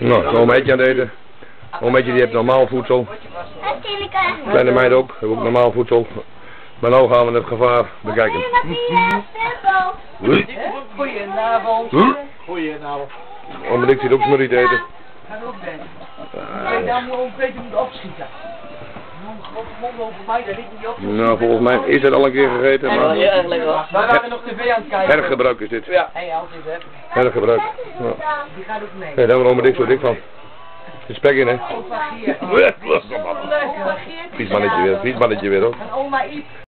Nou, nog een beetje aan het eten. Nog een beetje die heeft normaal voedsel. Kleine meid ook, heeft ook normaal voedsel. Maar nou gaan we het gevaar bekijken. Goedenavond. Goedenavond. Om ik zit ook smurrie te eten. Ga ook weet dan hoe ik moet opschieten. Nou, volgens mij is het al een keer gegeten, maar lekker. Wij waren nog tv aan het kijken. hergebruik is dit. Ja. Hergebruik. Nou. Die gaat ook mee. Nee, daar waarom ik zo dik van. Er spek in, hè? Vies mannetje weer, vies mannetje weer, hoor. En oma Iep.